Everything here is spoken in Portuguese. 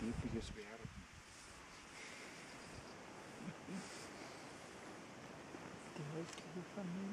typisches Verben. Die häusliche Familie